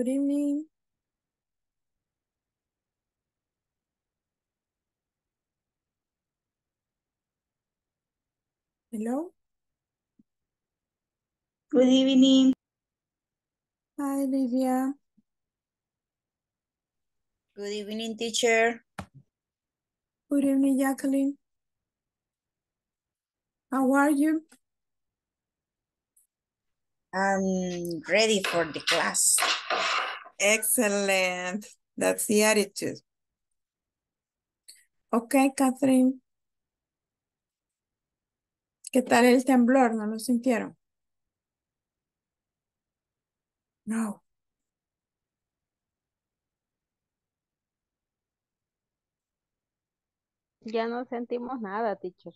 Good evening. Hello. Good evening. Hi, Livia. Good evening, teacher. Good evening, Jacqueline. How are you? I'm ready for the class. Excellent. That's the attitude. Ok, Catherine. ¿Qué tal el temblor? ¿No lo sintieron? No. Ya no sentimos nada, teacher.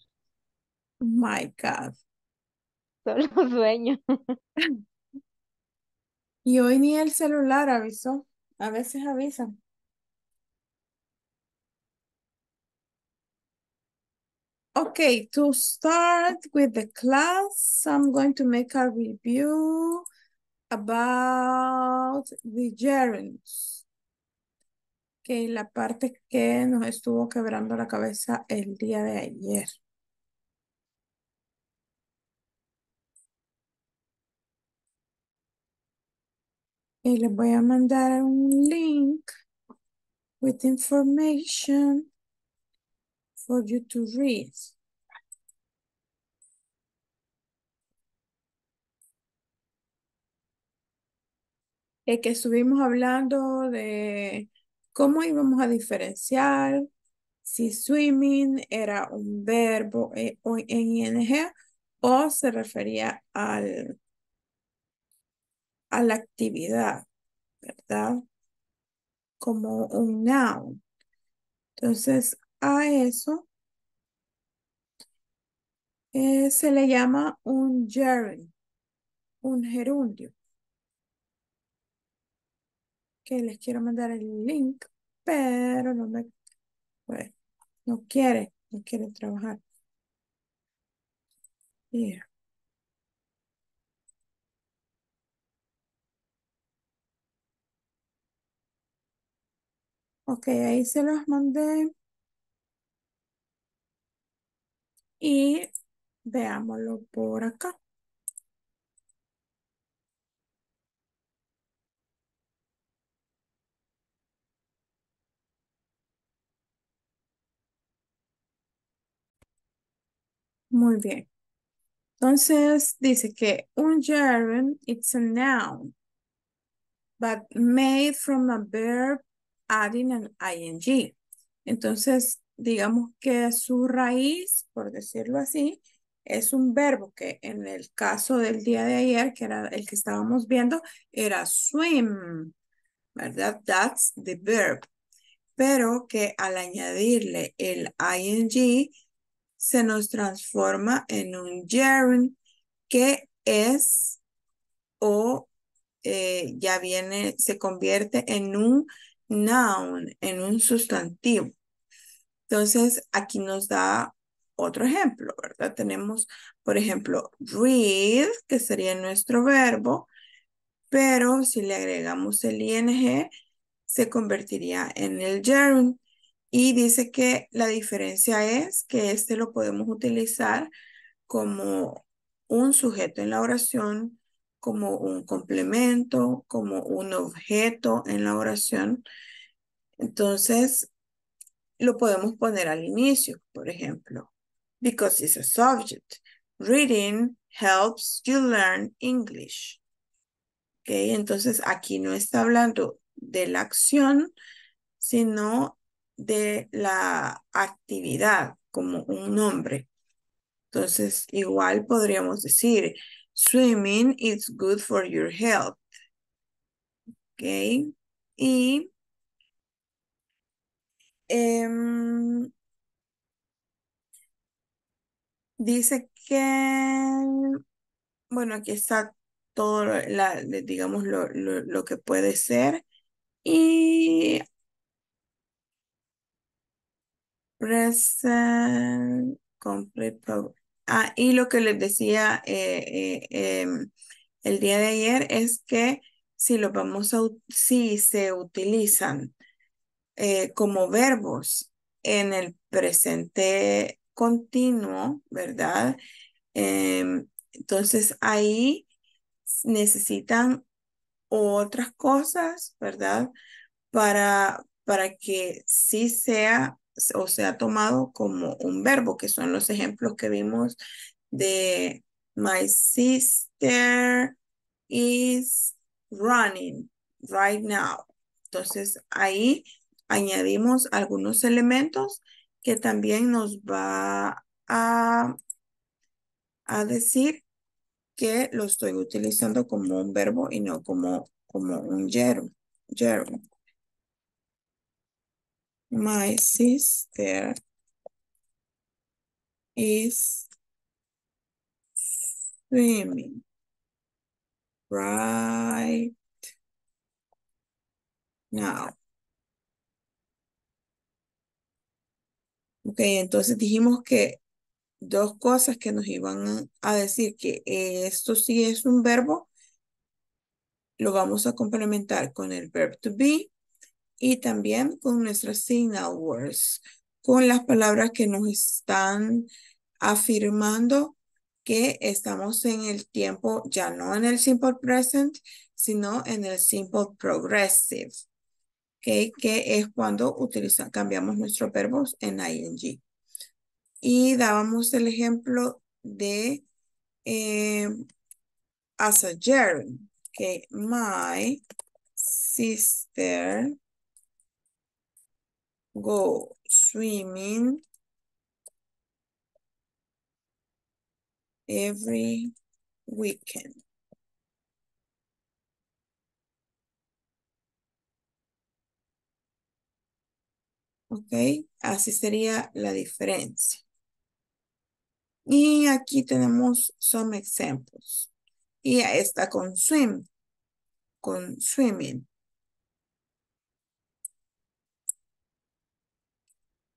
My God. Solo sueño. Y hoy ni el celular avisó. A veces avisan. Okay, to start with the class, I'm going to make a review about the gerunds. Okay, la parte que nos estuvo quebrando la cabeza el día de ayer. Y les voy a mandar un link with information for you to read. Es que estuvimos hablando de cómo íbamos a diferenciar si swimming era un verbo en ing o se refería al, a la actividad, ¿verdad? Como un noun. Entonces, a eso eh, se le llama un gerund, un gerundio. Que les quiero mandar el link, pero no me, pues, no quiere, no quiere trabajar. Ok, ahí se los mandé. Y veámoslo por acá. Muy bien. Entonces dice que un gerund, it's a noun, but made from a verb adding an ing. Entonces, digamos que su raíz, por decirlo así, es un verbo que en el caso del día de ayer, que era el que estábamos viendo, era swim, ¿verdad? That's the verb. Pero que al añadirle el ing, se nos transforma en un gerund que es o eh, ya viene, se convierte en un noun, en un sustantivo. Entonces, aquí nos da otro ejemplo, ¿verdad? Tenemos, por ejemplo, read, que sería nuestro verbo, pero si le agregamos el ing, se convertiría en el gerund. Y dice que la diferencia es que este lo podemos utilizar como un sujeto en la oración, como un complemento, como un objeto en la oración. Entonces, lo podemos poner al inicio, por ejemplo, because it's a subject. Reading helps you learn English. Ok, entonces aquí no está hablando de la acción, sino de la actividad como un nombre. Entonces, igual podríamos decir, swimming is good for your health. Ok, y Em, dice que, bueno, aquí está todo, la, digamos, lo, lo, que puede ser. Y present complete Ah, y lo que les decía eh, eh, em, el día de ayer es que si los vamos a, si se utilizan eh, como verbos en el presente continuo, ¿verdad? Em, entonces ahí necesitan otras cosas, ¿verdad? Para, para que sí sea o sea tomado como un verbo, que son los ejemplos que vimos de my sister is running right now. Entonces ahí añadimos algunos elementos que también nos va a, a decir que lo estoy utilizando como un verbo y no como, como un verbo. My sister is swimming right now. Ok, entonces dijimos que dos cosas que nos iban a decir que esto sí es un verbo, lo vamos a complementar con el verb to be y también con nuestras signal words, con las palabras que nos están afirmando que estamos en el tiempo, ya no en el simple present, sino en el simple progressive, que es cuando utilizamos, cambiamos nuestros verbos en ing. Y dábamos el ejemplo de eh, as a gerund, que my sister go swimming every weekend. Ok, así sería la diferencia. Y aquí tenemos some ejemplos. Y está con swim, con swimming.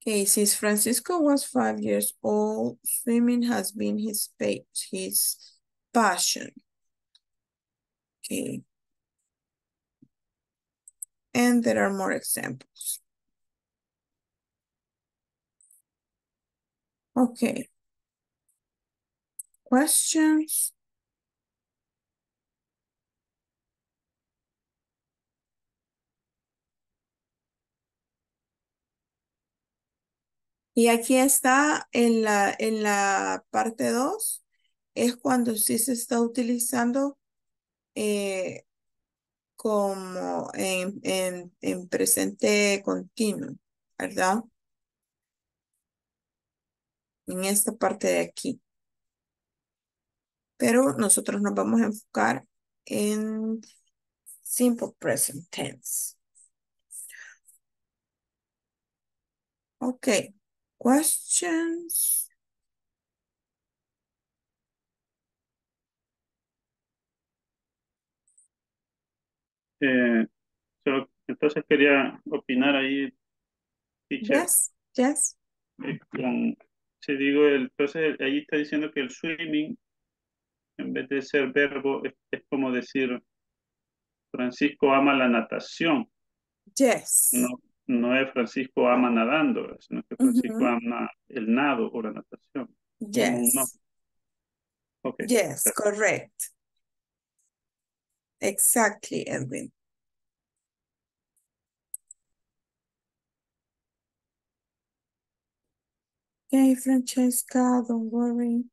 Okay, since Francisco was five years old, swimming has been his, his passion. Okay. And there are more examples. Okay. Questions? Y aquí está en la, en la parte 2, es cuando sí se está utilizando eh, como en, en, presente continuo, ¿verdad? En esta parte de aquí. Pero nosotros nos vamos a enfocar en simple present tense. Okay. Questions? Eh, entonces quería opinar ahí, teacher. Yes, yes. Eh, si digo, el, entonces ahí está diciendo que el swimming, en vez de ser verbo, es, como decir, Francisco ama la natación. Yes. No, no es Francisco ama nadando, sino que Francisco ama el nado o la natación. Yes. Okay. Yes, correct. Exactly, Edwin. Okay, Francesca, don't worry.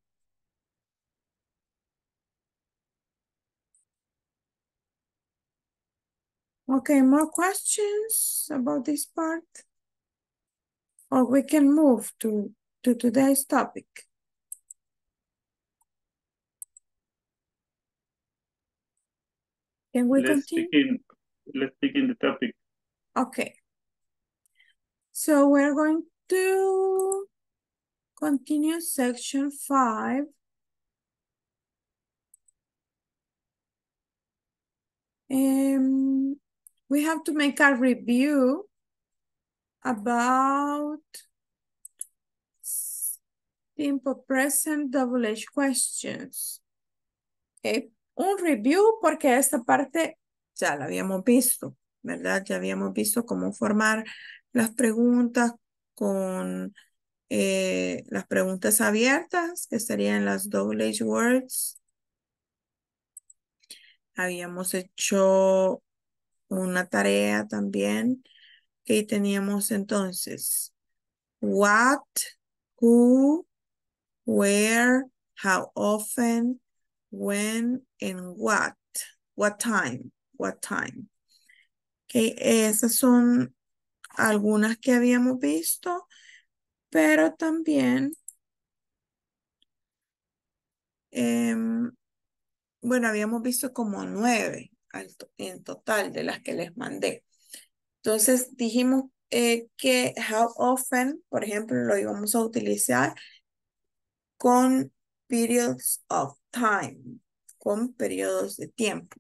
Okay, more questions about this part? Or we can move to, to today's topic. Can we let's continue? Begin, let's begin the topic. Okay. So we're going to continue section five Um, we have to make a review about simple present double H questions. Okay. Un review porque esta parte ya la habíamos visto, ¿verdad? Ya habíamos visto cómo formar las preguntas con eh, las preguntas abiertas, que serían las double H words. Habíamos hecho una tarea también que teníamos entonces what, who, where, how often, when, and what. What time, what time. Okay, esas son algunas que habíamos visto, pero también, em, bueno, habíamos visto como nueve en total de las que les mandé. Entonces dijimos eh, que how often, por ejemplo, lo íbamos a utilizar con periods of time, con periodos de tiempo.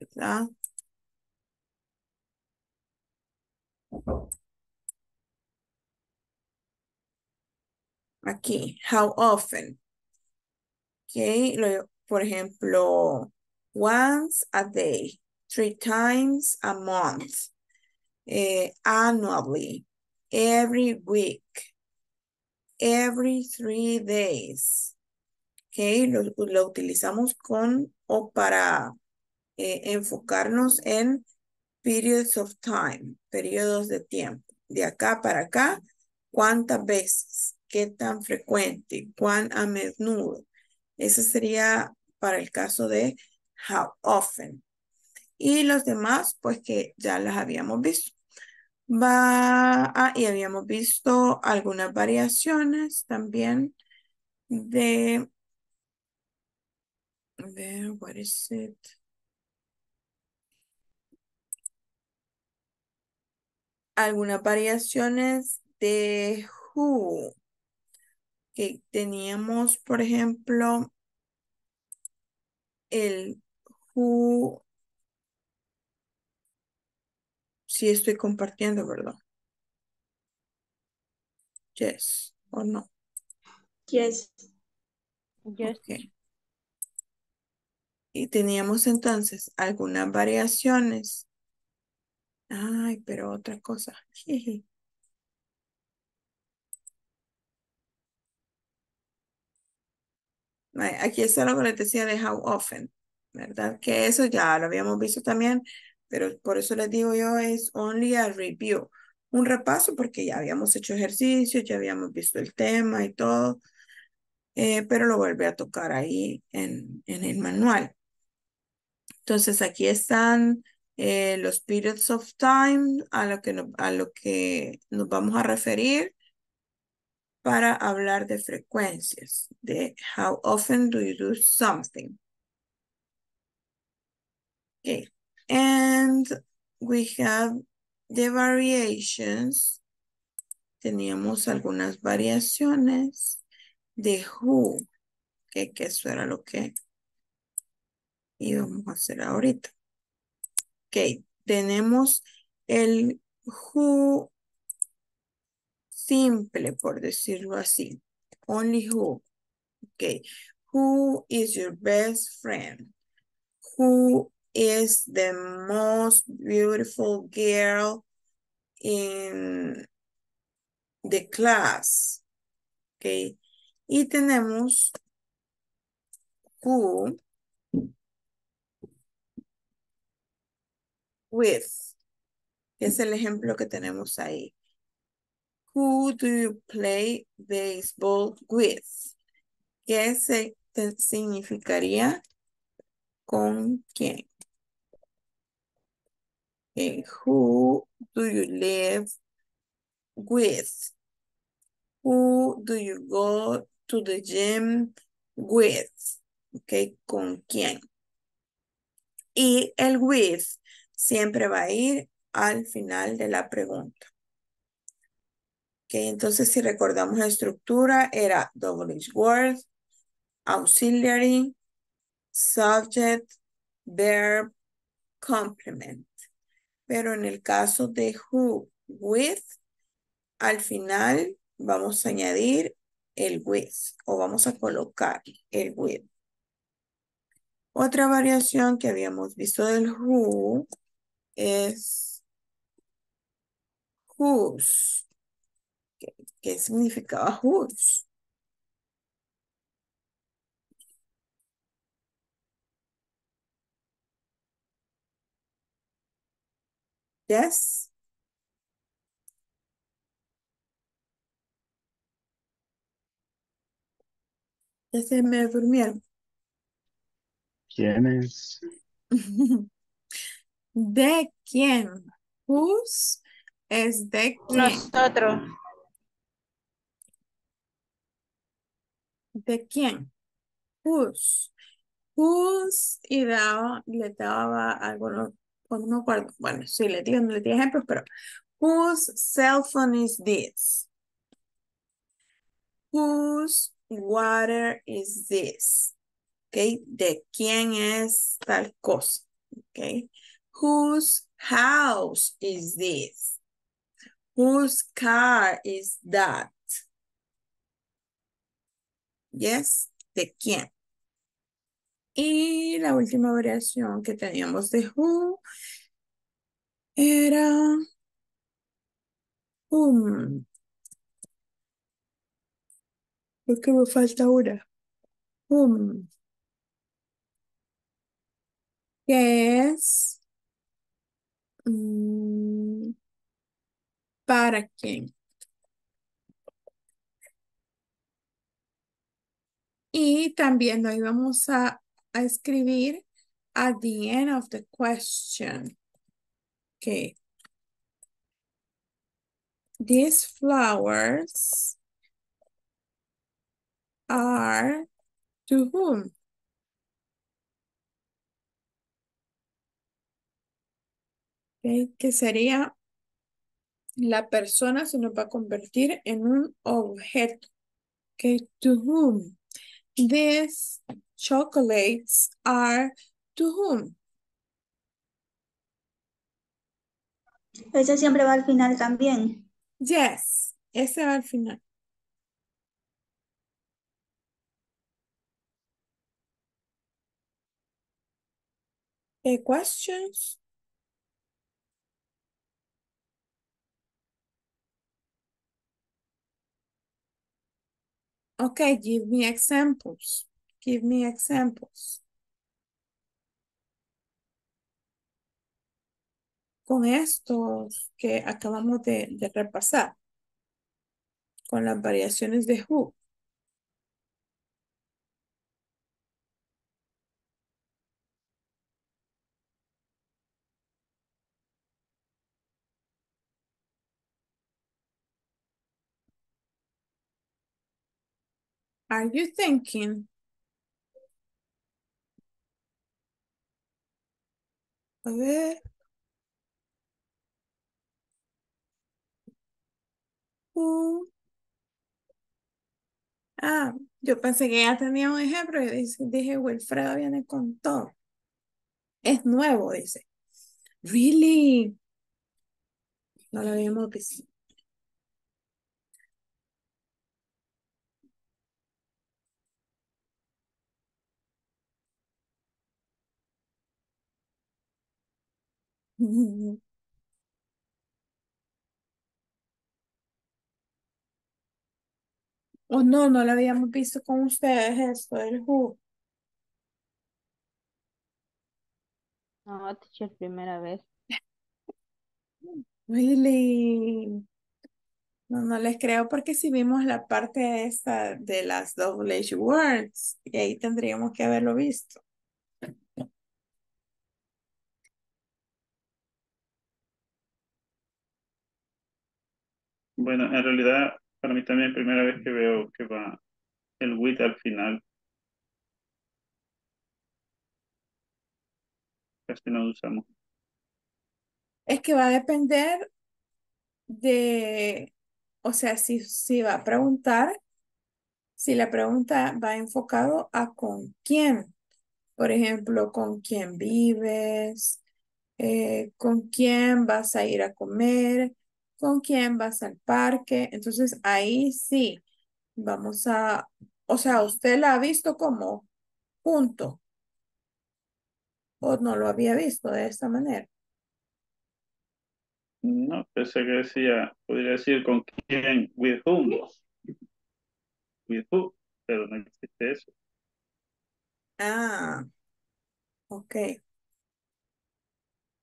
¿Verdad? Aquí, how often. Okay, por ejemplo, once a day, three times a month, uh, annually, every week, every three days. Okay, lo, lo utilizamos con o para eh, enfocarnos en periods of time, periodos de tiempo. De acá para acá, ¿cuántas veces? ¿Qué tan frecuente? ¿Cuán a menudo? Ese sería para el caso de how often. Y los demás, pues que ya las habíamos visto. Va, ah, y habíamos visto algunas variaciones también de, de, what is it? Algunas variaciones de who. Que teníamos, por ejemplo, el who si estoy compartiendo, ¿verdad? Yes o no. Yes. Yes. Okay. Y teníamos entonces algunas variaciones. Ay, pero otra cosa. Aquí está lo que les decía de how often, ¿verdad? Que eso ya lo habíamos visto también pero por eso les digo yo es only a review, un repaso porque ya habíamos hecho ejercicio, ya habíamos visto el tema y todo, eh, pero lo vuelve a tocar ahí en, en el manual. Entonces aquí están eh, los periods of time a lo, que a lo que nos vamos a referir para hablar de frecuencias, de how often do you do something. Okay. And we have the variations. Teníamos algunas variaciones de who, que, que eso era lo que íbamos a hacer ahorita. Ok, tenemos el who simple, por decirlo así. Only who. Ok, who is your best friend? Who is the most beautiful girl in the class. Okay. Y tenemos who with. Es el ejemplo que tenemos ahí. Who do you play baseball with? ¿Qué significaría con quién? Who do you live with? Who do you go to the gym with? Ok, ¿con quién? Y el with siempre va a ir al final de la pregunta. Ok, entonces si recordamos la estructura era double word, auxiliary, subject, verb, complement. Pero en el caso de who, with, al final vamos a añadir el with o vamos a colocar el with. Otra variación que habíamos visto del who es whose. ¿Qué, qué significaba whose? Yes. Ya se me durmieron. ¿Quién es? ¿De quién? Whose es de quién. Nosotros. ¿De quién? Whose. Whose y daba, le daba algunos, pues no. Bueno, sí, le di, le di ejemplos, pero whose cell phone is this? Whose water is this? Okay, ¿de quién es tal cosa? Okay, whose house is this? Whose car is that? Yes, ¿de quién? Y la última variación que teníamos de who era whom. Porque me falta una. Whom. Que es mm, para quién. Y también lo íbamos a, a escribir at the end of the question. Okay. These flowers are to whom? Okay, que sería la persona se nos va a convertir en un objeto. Okay, to whom? These chocolates are to whom? Ese siempre va al final también. Yes, ese va al final. Okay, questions? Okay, give me examples. Give me examples. Con estos que acabamos de, repasar. Con las variaciones de who. Are you thinking? A ver. Who? Ah, yo pensé que ya tenía un ejemplo y dice- dije, Wilfredo viene con todo. Es nuevo, dice. Really? No lo habíamos visto. O no, no lo habíamos visto con ustedes esto del who. No, teacher, primera vez. Really? No, no les creo porque si vimos la parte esta de las double H words y ahí tendríamos que haberlo visto. Bueno, en realidad, para mí también es primera vez que veo que va el with al final. Casi no lo usamos. Es que va a depender de, o sea, si, si va a preguntar, si la pregunta va enfocado a con quién. Por ejemplo, con quién vives, eh, con quién vas a ir a comer, con quién vas al parque. Entonces ahí sí, vamos a, o sea, usted la ha visto como punto. ¿O no lo había visto de esta manera? No, pensé que decía, podría decir con quién, with whom. With who, pero no existe eso. Ah, ok.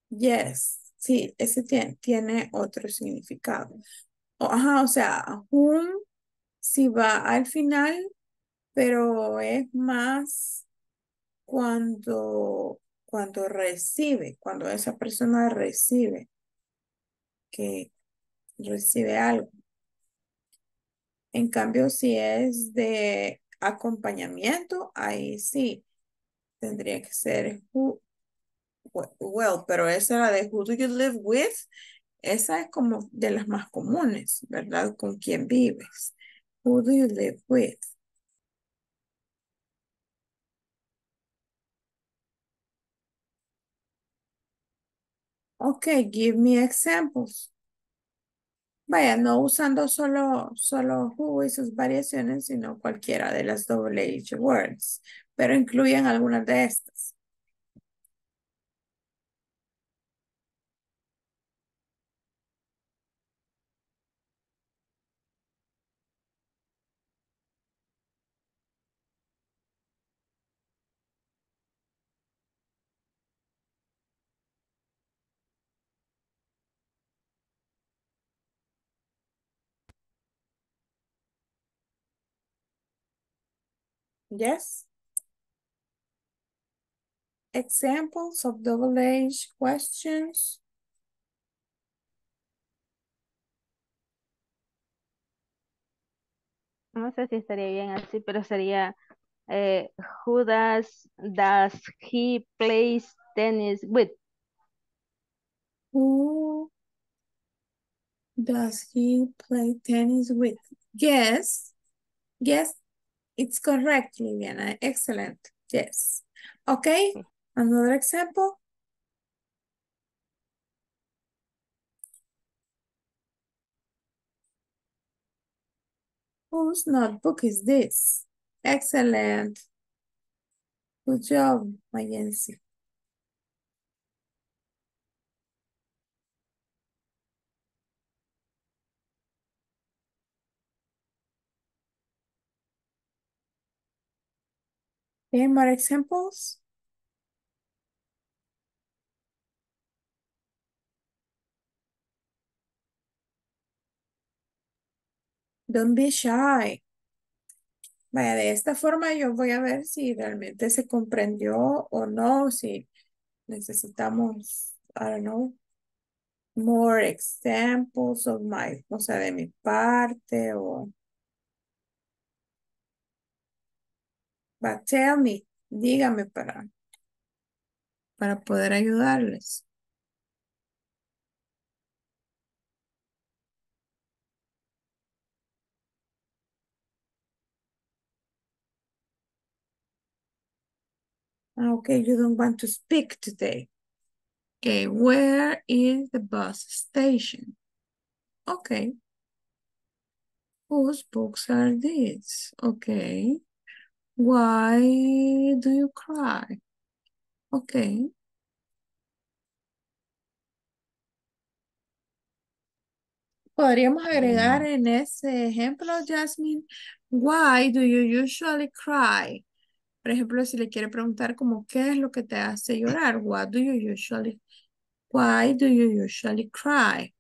Yes, sí, ese tiene, tiene otro significado. O- Ajá, o sea, whom si va al final, pero es más cuando, cuando recibe, cuando esa persona recibe, que recibe algo. En cambio, si es de acompañamiento, ahí sí tendría que ser who, well, pero esa la de who do you live with, esa es como de las más comunes, ¿verdad? ¿Con quién vives? Who do you live with? Ok, give me examples. Vaya, no usando solo, solo who y sus variaciones, sino cualquiera de las double H words, pero incluyen algunas de estas. Yes. Examples of double H questions. No sé si estaría bien así, pero sería eh, Who does, does he plays tennis with? Who does he play tennis with? Yes. Yes, it's correct, Liliana. Excellent. Yes. Okay, another example. Whose notebook is this? Excellent. Good job, Mayensi. Any more examples? Don't be shy. Vaya, de esta forma yo voy a ver si realmente se comprendió o no, si necesitamos, I don't know, more examples of my, o sea, de mi parte o... But tell me, dígame para, para poder ayudarles. Ah, Okay, you don't want to speak today. Okay, where is the bus station? Okay. Whose books are these? Okay. Why do you cry? Okay. Podríamos agregar mm. en ese ejemplo, Jasmine, why do you usually cry? Por ejemplo, si le quiere preguntar como, ¿qué es lo que te hace llorar? What do you usually, why do you usually cry?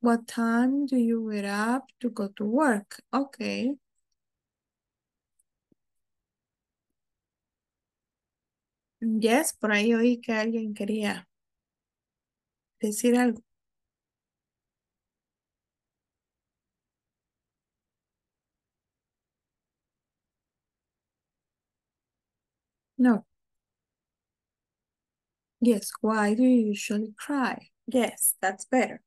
What time do you get up to go to work? Okay. Yes, por ahí oí que alguien quería decir algo. No. Yes, why do you usually cry? Yes, that's better.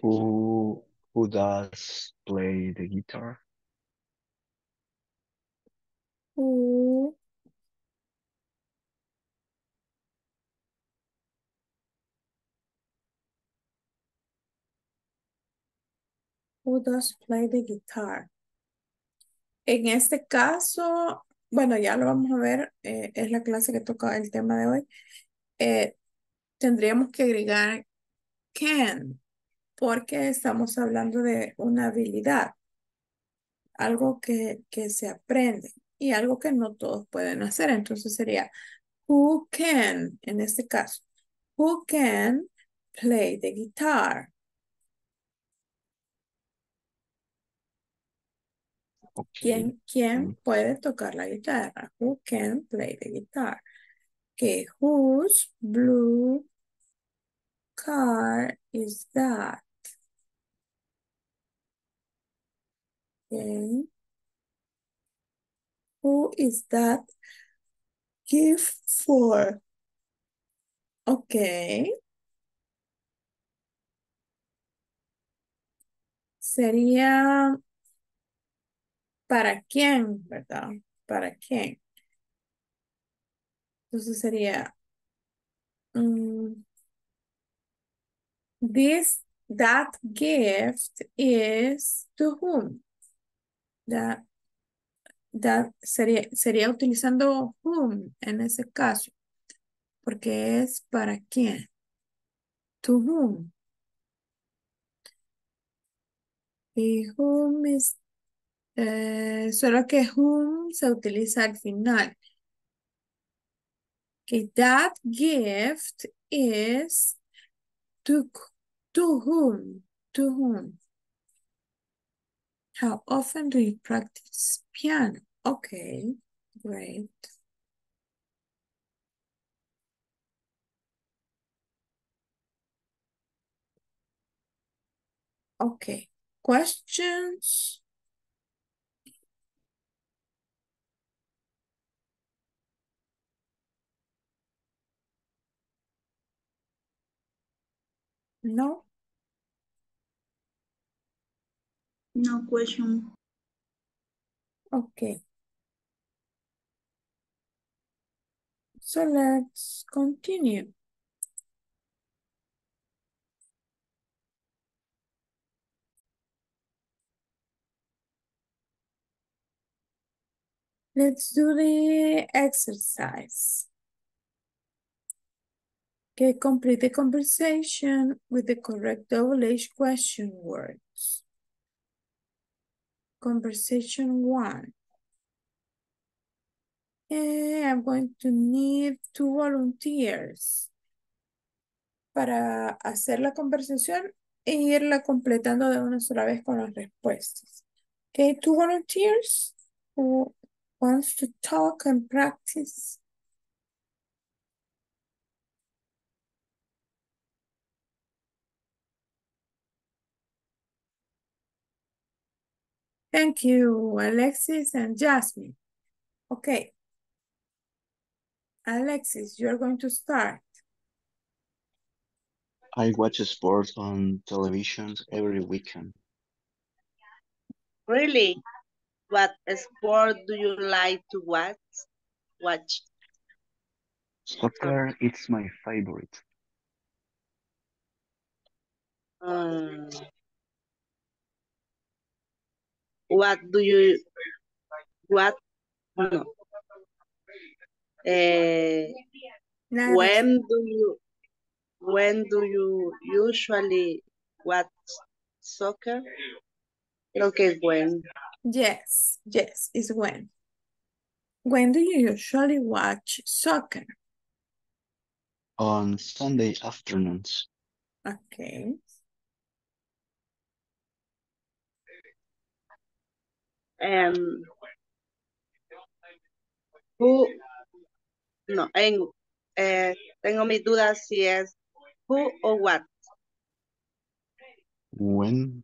Who who does play the guitar? Who Who does play the guitar? En este caso, bueno, ya lo vamos a ver, eh, es la clase que toca el tema de hoy. Eh, tendríamos que agregar can, porque estamos hablando de una habilidad, algo que, que se aprende y algo que no todos pueden hacer. Entonces sería, who can, en este caso, who can play the guitar? Okay. ¿Quién, quién Mm. puede tocar la guitarra? Who can play the guitar? Okay, whose blue car is that? Okay. Who is that gift for? Okay. Sería ¿para quién, verdad? ¿Para quién? Entonces sería mm, this that gift is to whom? That, that sería, sería utilizando whom en ese caso, porque es para quién. To whom. Y whom is, eh, solo que whom se utiliza al final. Okay, that gift is to, to whom? To whom? How often do you practice piano? Okay, great. Okay, questions? No? No question. Okay. So let's continue. Let's do the exercise. Okay, complete the conversation with the correct double H question words. Conversation one. Eh, I'm going to need two volunteers para hacer la conversación e irla completando de una sola vez con las respuestas. Okay, two volunteers who wants to talk and practice. Thank you, Alexis and Jasmine. Okay. Alexis, you're going to start. I watch sports on television every weekend. Really? What sport do you like to watch? Watch. Soccer it's my favorite. Um, what do you what no. Eh, Nada. when do you when do you usually watch soccer? Okay, que es when. Yes, yes, it's when. When do you usually watch soccer? On Sunday afternoons, Okay. Um, who no, en, eh, tengo mis dudas si es who o what. when,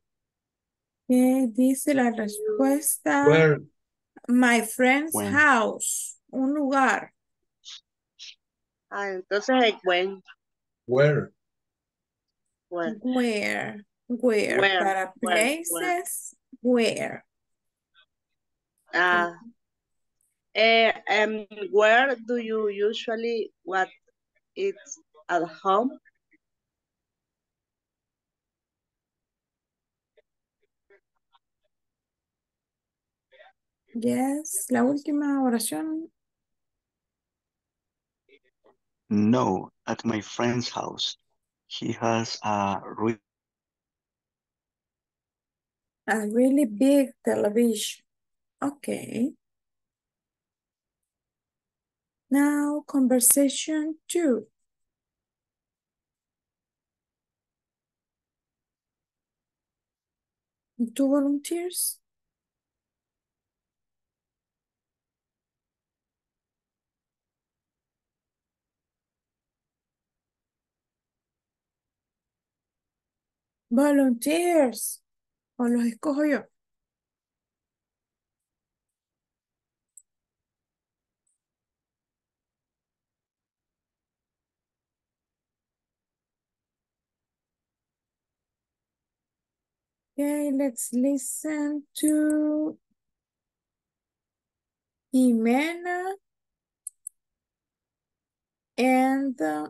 ¿Qué dice la respuesta? Where, My friend's When. house. Un lugar. Ah, entonces es when. where. Where? Where? Where, Para places. Where? Ah, eh, um, where do you usually what it's at home? Yes, la última oración. No, at my friend's house. He has a re- A really big television. Okay. Now, conversation two. Two volunteers? Volunteers. O los escojo yo. Okay, let's listen to Jimena and uh,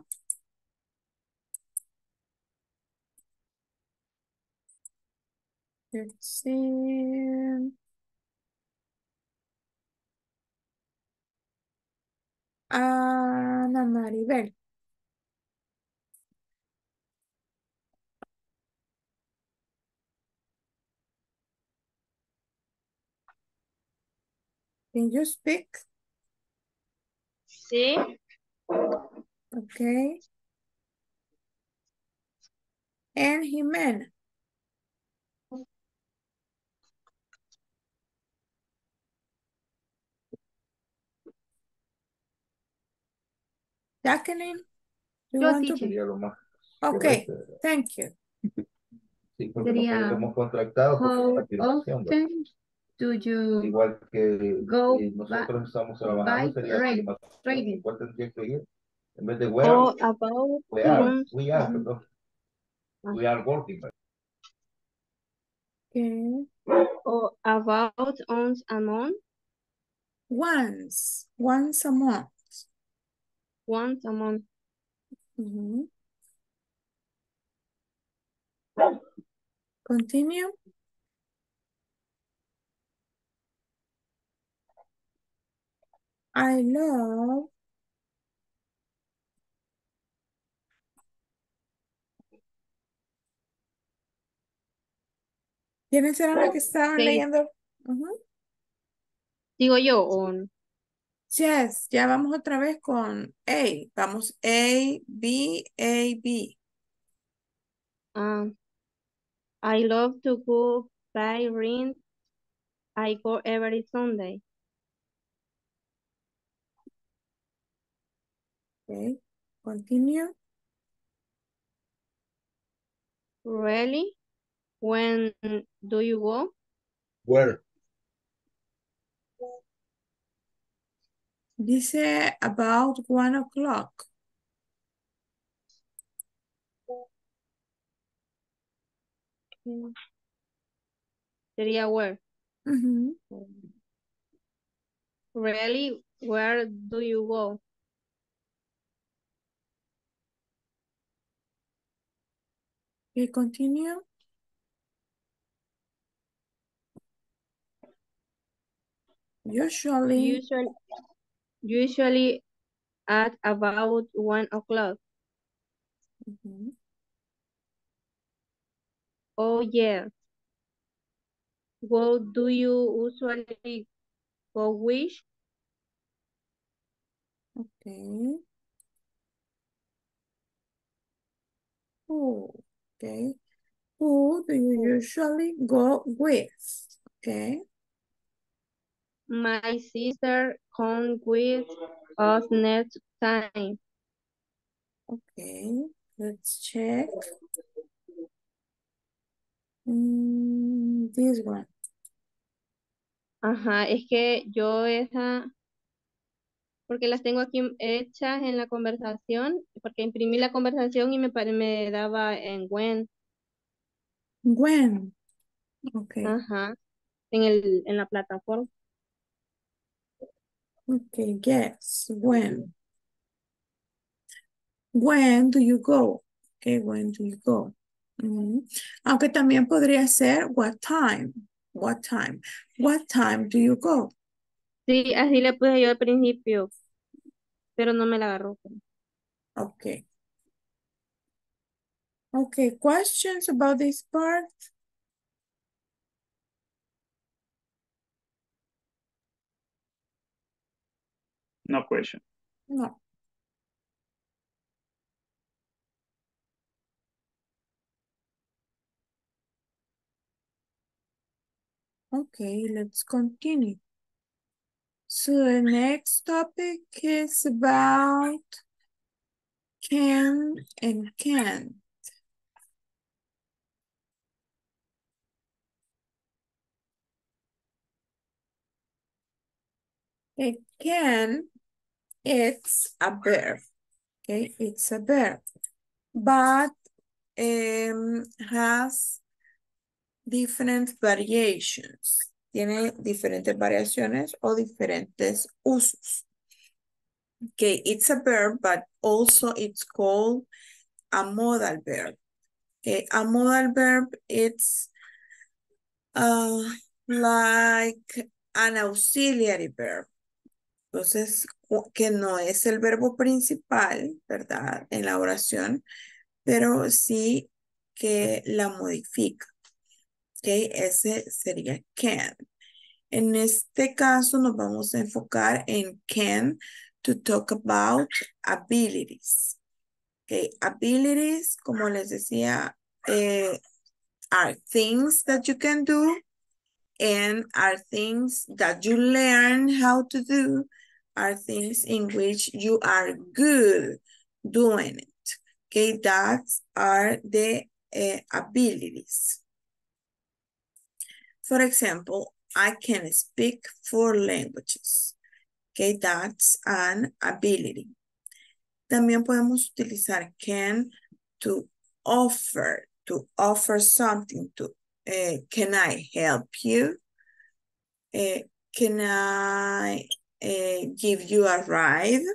let's see. Ana Maribel. Can you speak? Sí. Okay. And Jimena. Jacqueline, you Yo, want to Sería lo más Okay, thank you. Sí, porque Sería, nosotros hemos contratado por How continuación, ¿verdad? often do you Igual que go si nosotros estamos trabajando, by sería rate trading? ¿Cuál tendría que ir? En vez de where, O about we are, once we are, a- perdón. We are working. Okay. o about once a month. Once, once a month. Once a month. Mhm. Continue. I love ¿Quiénes eran las que estaban Sí. leyendo? Ujú. Digo yo, o Yes, ya vamos otra vez con A. Vamos A, B, A, B. um, I love to go by rent. I go every Sunday. Okay. Continue. Really? When do you go? Where? Dice about one o'clock. Mm. Sería where? Ujú. Really? Where do you go? Okay, continue. Usually. Usually, usually at about one o'clock. Ujú. Oh, yeah. What do you usually go wish? Okay. Who? Okay. Who do you usually go with? Okay. My sister come with us next time. Okay. Let's check. Mm, this one. Ajá, es que yo esa, porque las tengo aquí hechas en la conversación, porque imprimí la conversación y me, me daba en when, When? Okay. ajá, en el, en la plataforma. Okay, yes. When? When do you go? Okay, when do you go? Ujú. Aunque también podría ser what time. What time? What time do you go? Sí, así le puse yo al principio, pero no me la agarró. Okay. Okay, questions about this part? No question. No. Okay, let's continue. So the next topic is about can and can. A can, it's a verb. Okay, it's a verb. But um, has different variations. Tiene diferentes variaciones o diferentes usos. Okay, it's a verb, but also it's called a modal verb. Okay, a modal verb, it's uh, like an auxiliary verb. Entonces, que no es el verbo principal, ¿verdad? En la oración, pero sí que la modifica. Ese sería can. En este caso nos vamos a enfocar en can to talk about abilities. Ok, abilities, como les decía, eh, are things that you can do and are things that you learn how to do are things in which you are good doing it. Okay, that are the uh, abilities. For example, I can speak four languages. Okay, that's an ability. También podemos utilizar can to offer, to offer something to, uh, can I help you? Uh, can I uh, give you a ride?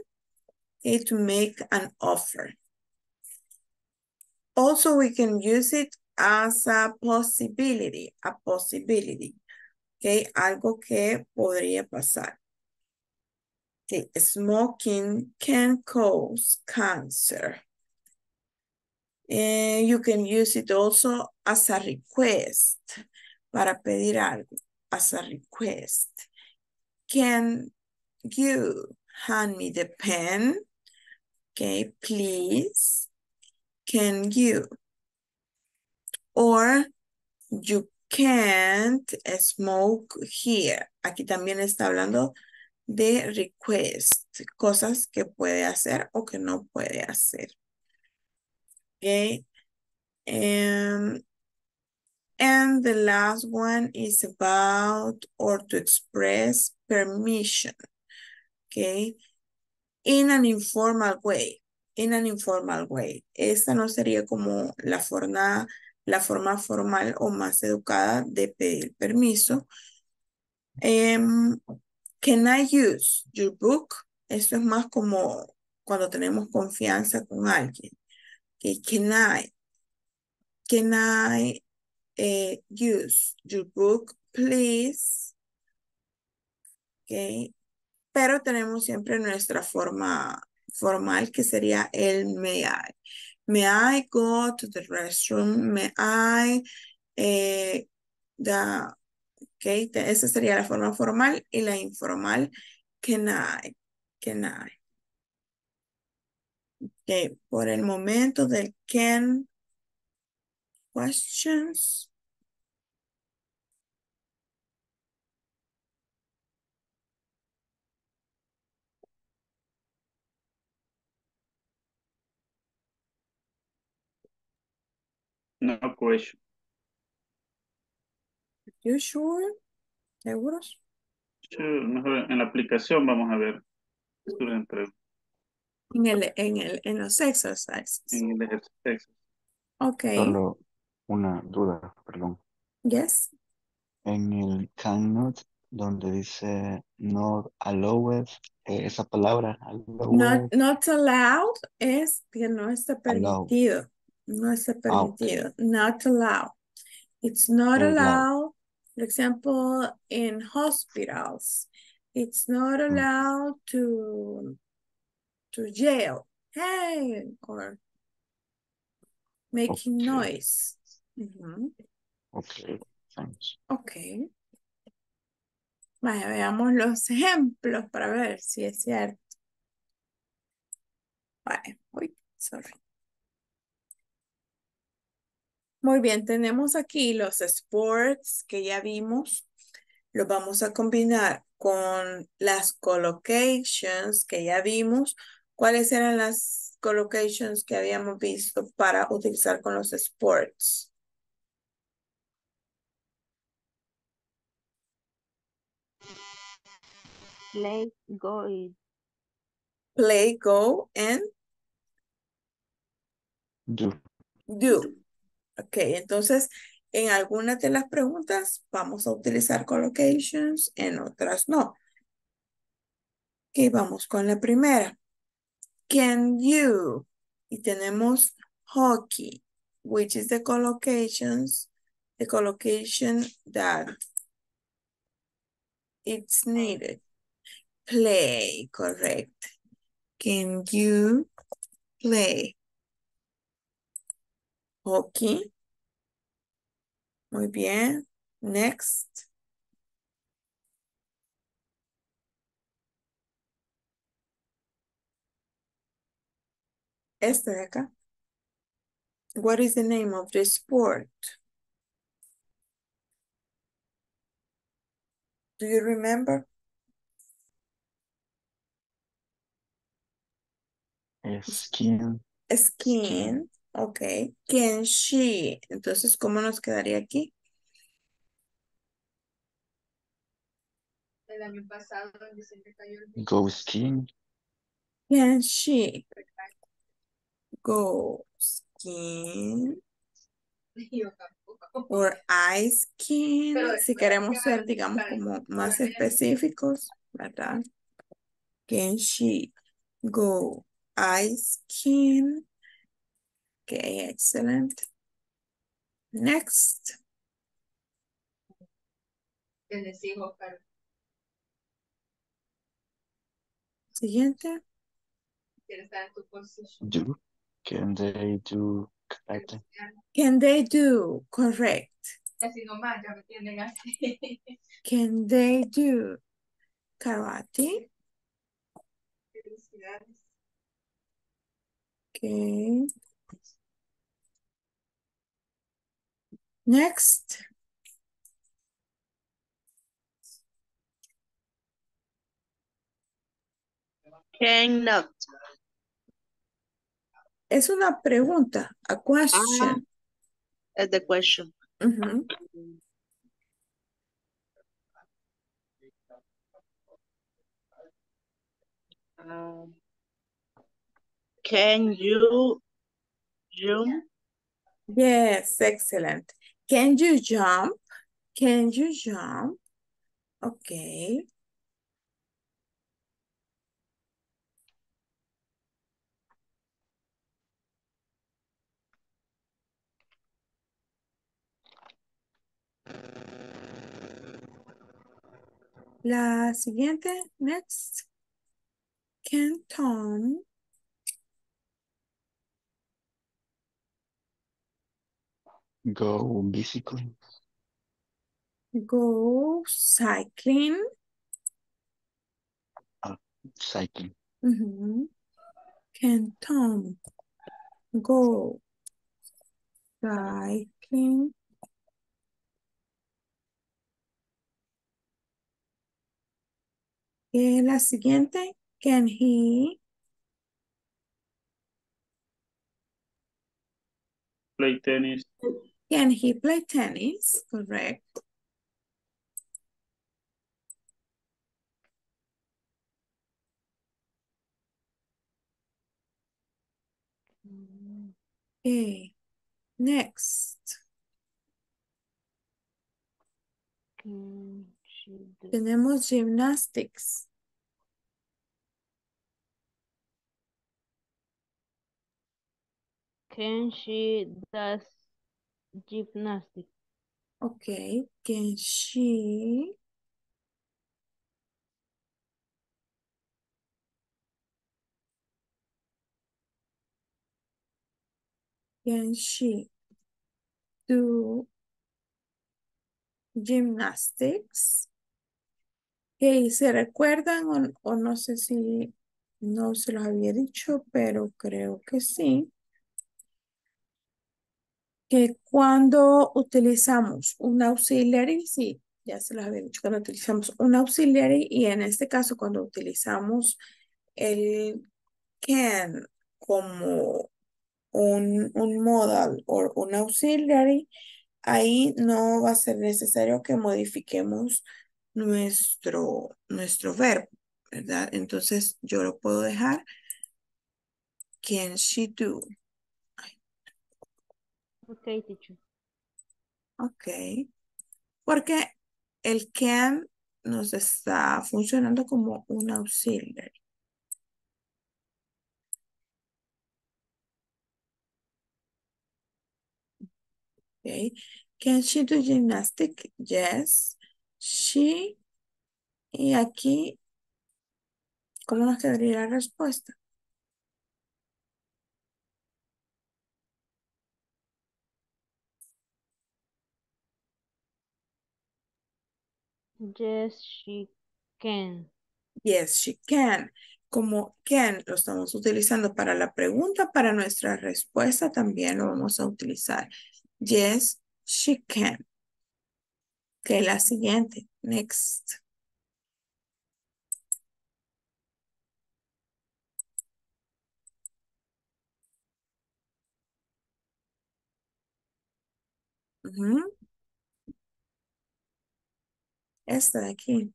Okay, to make an offer. Also, we can use it as a possibility, a possibility. Okay, algo que podría pasar. Okay, smoking can cause cancer. And you can use it also as a request, para pedir algo, as a request. Can you hand me the pen? Okay, please. Can you? Or you can't smoke here. Aquí también está hablando de request, cosas que puede hacer o que no puede hacer. Okay. Um, and the last one is about or to express permission. Okay. In an informal way. In an informal way. Esta no sería como la forma, la forma formal o más educada de pedir permiso. Um, can I use your book? Esto es más como cuando tenemos confianza con alguien. Okay, can I, can I uh, use your book, please? Okay, pero tenemos siempre nuestra forma formal que sería el may I. May I go to the restroom? May I, eh, the, okay, esa sería la forma formal y la informal, can I, can I. Okay, por el momento del can, questions? No question. You sure? ¿Seguros? Sure, mejor en la aplicación vamos a ver. En el, en el, en los exercises. En el ejercicio. Okay, Solo una duda, perdón. yes. En el cannot, donde dice not allowed, eh, esa palabra, allowed, Not, not allowed es que no está Allowed. No está Ah, permitido. Not allowed. It's not Allowed. allowed. For example, in hospitals, it's not Mm. allowed to to yell, hey, or making Okay. noise. Ujú, Okay, thanks. Ok. Vaya, veamos los ejemplos para ver si es cierto. Vale, uy, sorry. Muy bien, tenemos aquí los sports que ya vimos. Los vamos a combinar con las collocations que ya vimos. ¿Cuáles eran las collocations que habíamos visto para utilizar con los sports? Play, go Play, go, and Do. do. Ok, entonces en algunas de las preguntas vamos a utilizar collocations, en otras no. Ok, vamos con la primera. Can you? Y tenemos hockey, which is the collocations, the collocation that it's needed. Play, correct. Can you play? Hockey. Muy bien. Next. Este de acá. What is the name of the sport? Do you remember? Skiing. Skiing. Ok. Can she? Entonces, ¿cómo nos quedaría aquí? el año pasado cayó el Go skiing. Can she go skiing yo tampoco. or ice skiing? Si queremos ser, digamos, como más específicos, ¿verdad? Can she go ice skiing? Okay, excellent. Next. Que les digo, pero Siguiente. quiere estar en tu posición. Do. Can they do karate? Can they do? Correct. Así nomás, ya me tienen así. Can they do karate? Felicidades. Okay. Next. Cannot. Es una pregunta, a question. Is the question. Ujú. Um, can you zoom? Yes, excellent. Can you jump? Can you jump? Okay. La siguiente, next. Can Tom Go bicycling. go cycling? Cycling. Mhm. Can Tom go cycling? Eh, la siguiente, can he Play tennis. Can he play tennis? Correct. Okay. Next. Tenemos gymnastics. Can she does gymnastics? Ok, can she can she do gymnastics? Ok, ¿se recuerdan o, o no sé si no se los había dicho, pero creo que sí. Que cuando utilizamos un auxiliary, sí, ya se los había dicho, cuando utilizamos un auxiliary y en este caso cuando utilizamos el can como un, un modal o un auxiliary, ahí no va a ser necesario que modifiquemos nuestro, nuestro verbo, ¿verdad? Entonces yo lo puedo dejar can she do. Ok, teacher. Ok. Porque el can nos está funcionando como un auxiliary. Okay. Can she do gymnastic? Yes. She. Y aquí, ¿cómo nos quedaría la respuesta? Yes, she can. Yes, she can. Como can lo estamos utilizando para la pregunta, para nuestra respuesta también lo vamos a utilizar. Yes, she can. Ok, la siguiente. Next. Ujú. Esta de aquí.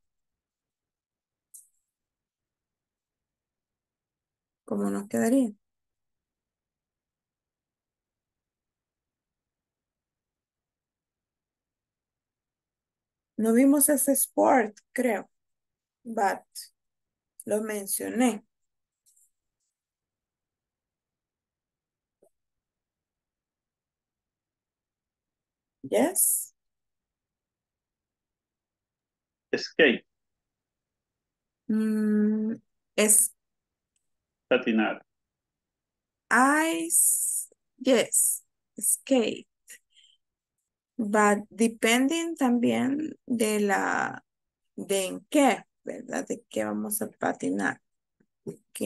¿Cómo nos quedaría? No vimos ese sport, creo. But lo mencioné. Yes. Skate, Mm, es patinar. ice. Yes. Skate. But depending también de la, de en qué, ¿verdad? De qué vamos a patinar. Ok.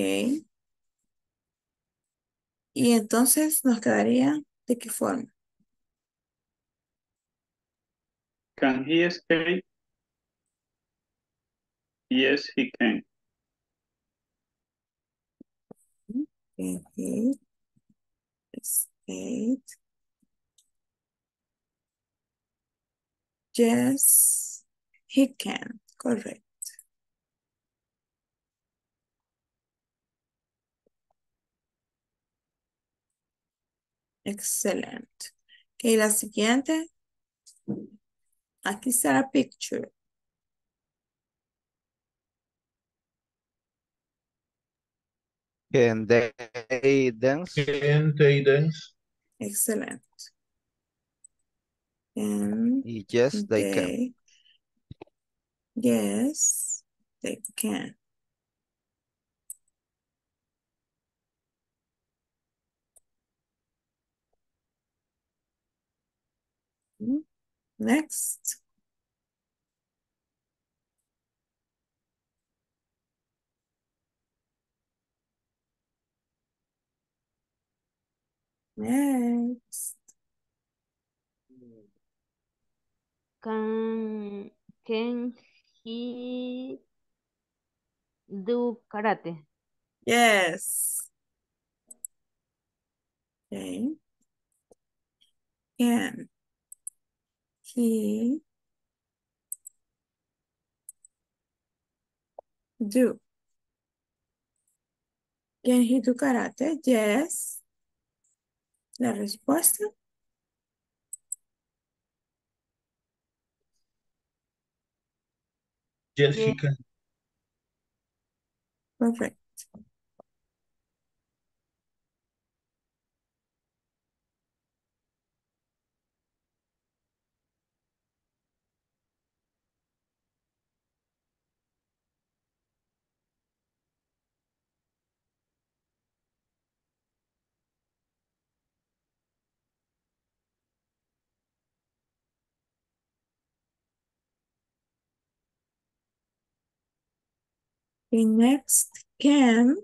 Y entonces nos quedaría de qué forma. Can he skate? Yes, he can. Can he skate? Yes, he can. Correct. Excelente. Ok, la siguiente. Aquí la picture. Can they dance? Can they dance? Excellent. Can Y yes, they can. Yes, they can. Mm, Next. Next. Can, can he do karate? Yes. Okay. Can he do? Can he do karate? Yes. La respuesta. Yes, he Okay, next, can.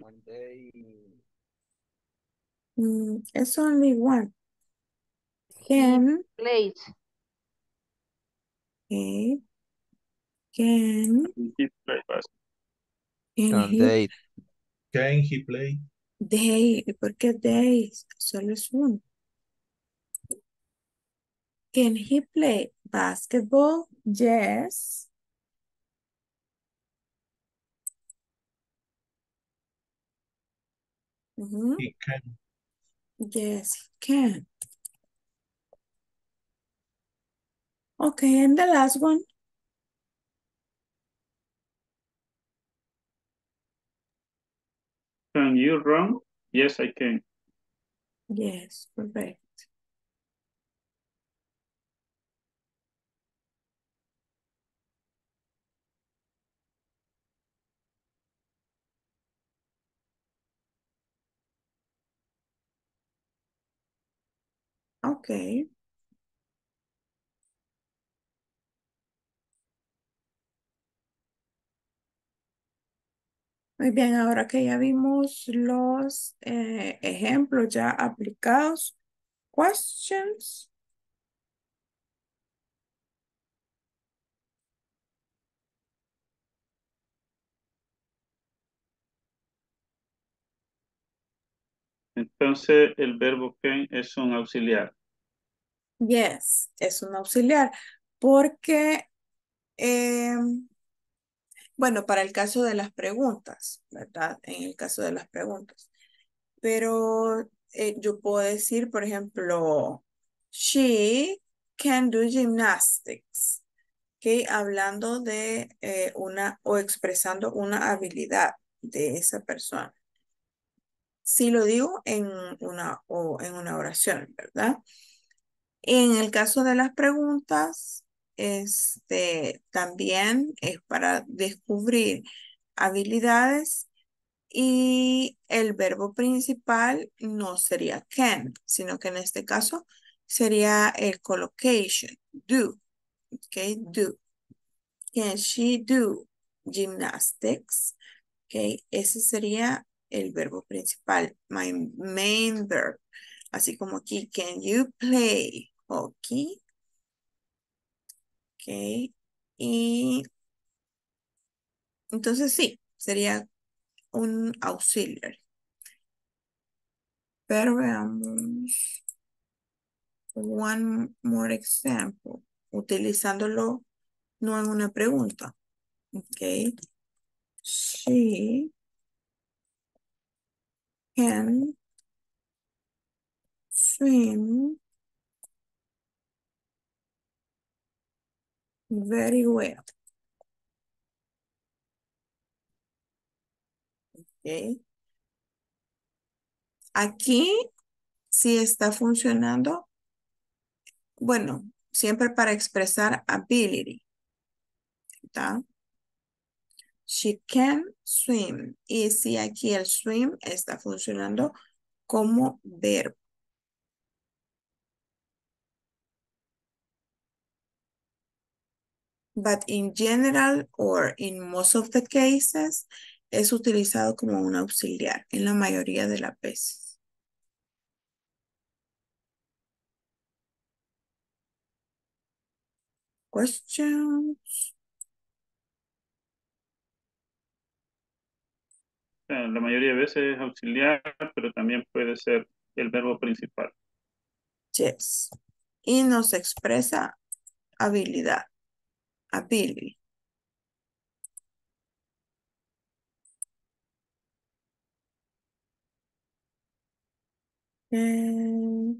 When they Mm, it's only one. Can, Plays. okay. Can, He play basketball. can can he, they Can he play? they, ¿por qué they? Solo es uno. Can he play basketball? Yes. Mhm. He can. Yes, he can. Okay, and the last one. Can you run? Yes, I can. Yes, correct. Okay. Muy bien, ahora que ya vimos los eh, ejemplos ya aplicados, questions. Entonces, el verbo can es un auxiliar. Yes, es un auxiliar porque, em, bueno, para el caso de las preguntas, ¿verdad? En el caso de las preguntas. Pero eh, yo puedo decir, por ejemplo, she can do gymnastics. ¿ok? Hablando de eh, una o expresando una habilidad de esa persona. Si lo digo en una, o en una oración, ¿verdad? En el caso de las preguntas, este, también es para descubrir habilidades y el verbo principal no sería can, sino que en este caso sería el collocation, do. Okay, do. Can she do gymnastics? Okay, ese sería el verbo principal, my main verb. Así como aquí, can you play hockey? Ok. Y entonces sí, sería un auxiliar. Pero veamos. One more example. Utilizándolo no en una pregunta. Ok. She can swim very well. Ok. Aquí sí está funcionando. Bueno, siempre para expresar ability. She can swim. Y si aquí el swim está funcionando como verbo. But in general or in most of the cases es utilizado como un auxiliar en la mayoría de las veces. Questions? La mayoría de veces es auxiliar, pero también puede ser el verbo principal. Yes. Y nos expresa habilidad. Ability. Eh,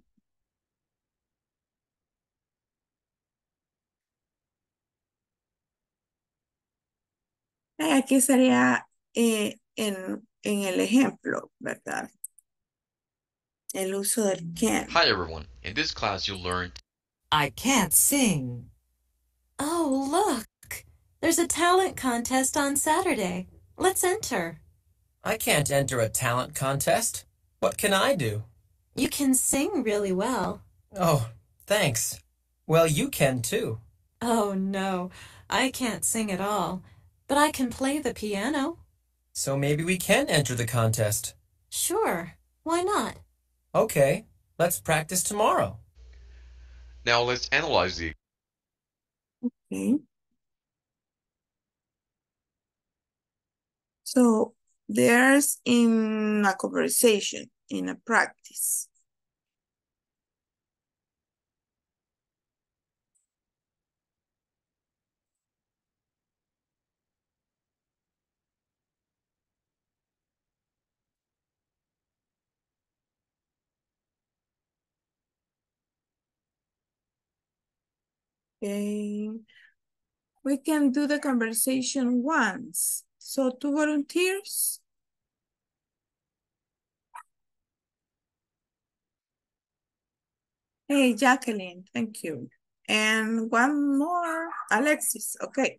eh, Aquí sería eh, en, en el ejemplo, ¿verdad? El uso del can. Hi everyone, in this class you'll learn I can't sing. Oh, look. There's a talent contest on Saturday. Let's enter. I can't enter a talent contest. What can I do? You can sing really well. Oh, Thanks. Well, you can too. Oh, no, I can't sing at all, but I can play the piano. So maybe we can enter the contest. Sure, why not? Okay, let's practice tomorrow. Now let's analyze the Okay. So there's in a conversation, in a practice. Okay. We can do the conversation once. So two volunteers. Hey, Jacqueline, thank you. And one more, Alexis, okay.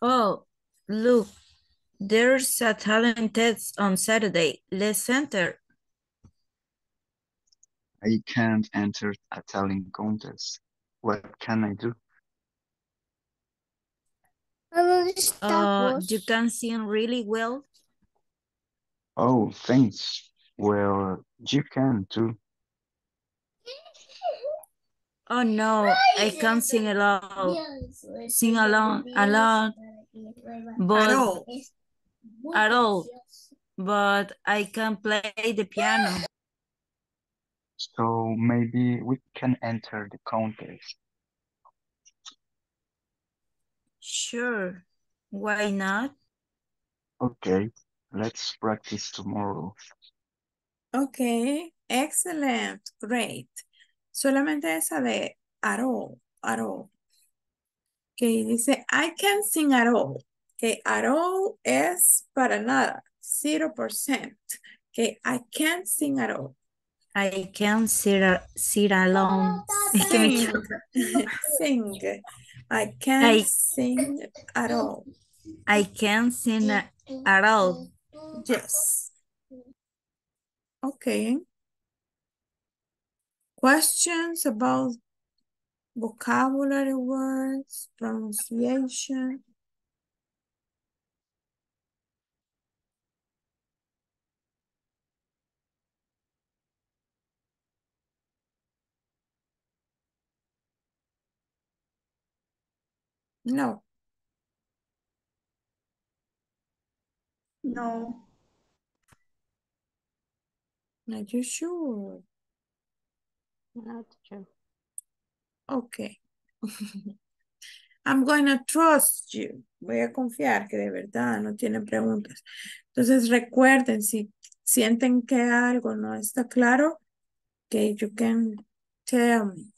Oh, look, there's a talent test on Saturday. Let's enter. I can't enter a talent contest. What can I do? Uh, you can sing really well. Oh, thanks. Well, you can too. Oh no, I can't sing along. Sing along a lot, but At all. at all. But I can play the piano. So maybe we can enter the contest. Sure, why not? Okay, let's practice tomorrow. Okay, excellent, great. Solamente esa de at all, at all. Que dice, I can sing at all. Que at all es para nada, 0%. Que I can't sing at all. I can sit, sit alone. Es que me Sing. sing. I can't I- sing at all. I can't sing at all. Yes. Okay. Questions about vocabulary words, pronunciation? No. No. Are you sure? No, teacher. Okay. I'm gonna trust you. Voy a confiar que de verdad no tienen preguntas. Entonces recuerden, si sienten que algo no está claro, que you can tell me.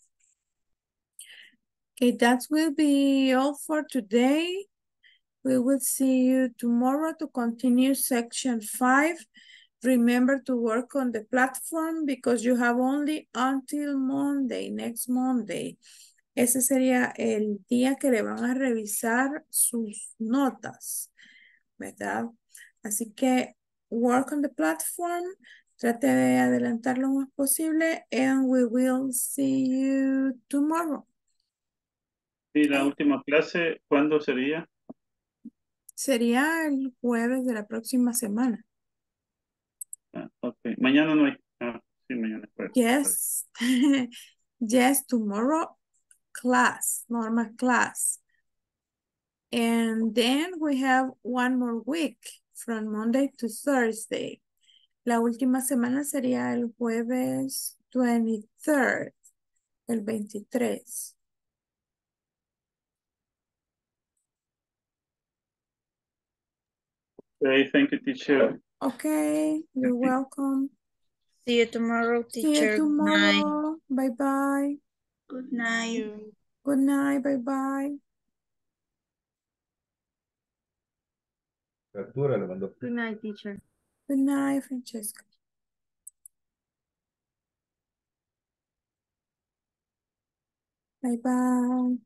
Okay, that will be all for today. We will see you tomorrow to continue section five. Remember to work on the platform because you have only until Monday, next Monday. Ese sería el día que le van a revisar sus notas, ¿verdad? Así que work on the platform, trate de adelantar lo más posible and we will see you tomorrow. Y la última clase, ¿cuándo sería? Sería el jueves de la próxima semana. Ah, ok. Mañana no hay. Ah, sí, mañana es jueves. Yes, yes, tomorrow class, normal class. And then we have one more week from Monday to Thursday. La última semana sería el jueves 23rd, el 23. Okay, thank you, teacher. Okay, you're welcome. See you tomorrow, teacher. See you teacher. Tomorrow. Bye-bye. Good night. Good night, bye-bye. Arturo le mandó. Good night, teacher. Good night, Francesca. Bye-bye.